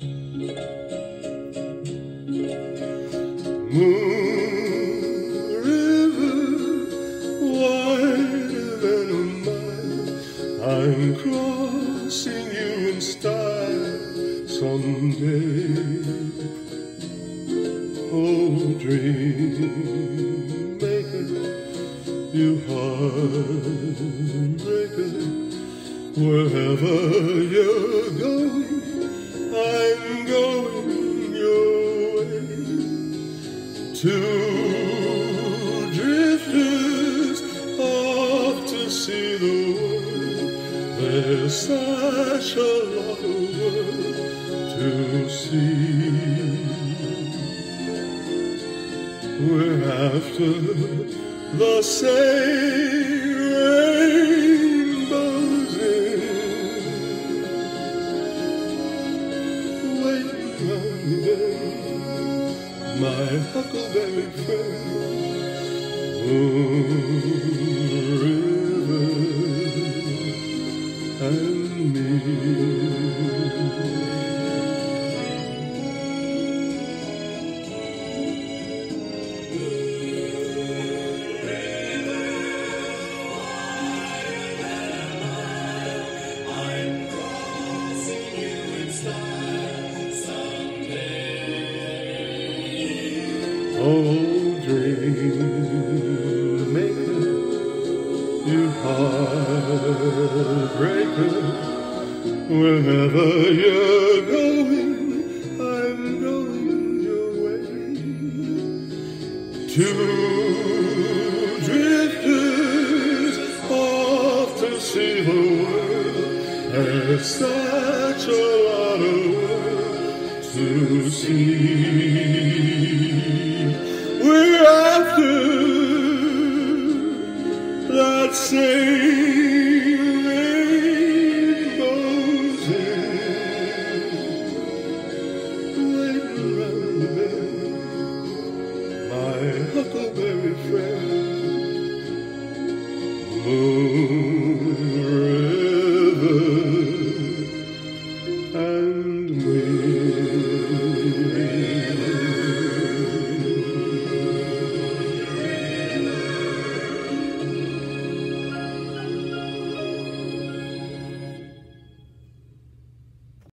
Moon River, wider than a mile, I'm crossing you in style someday. Oh, dream maker, you heartbreaker, wherever you're going, I'm going your way. Two drifters off to see the world. There's such a lot of world to see. We're after the same my huckleberry friend. Moon River and me. You heartbreaker, wherever you're going, I'm going your way. Two drifters off to see the world. There's such a lot of world to see. sailing the bend, my huckleberry friend. Moon, river, and me.